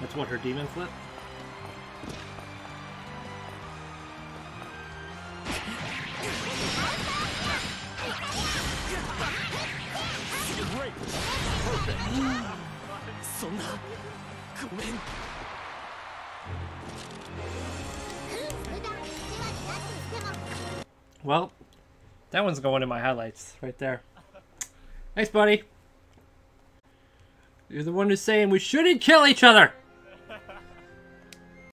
That's what her demon flip. Well, that one's going in my highlights right there. Thanks, buddy. You're the one who's saying we shouldn't kill each other.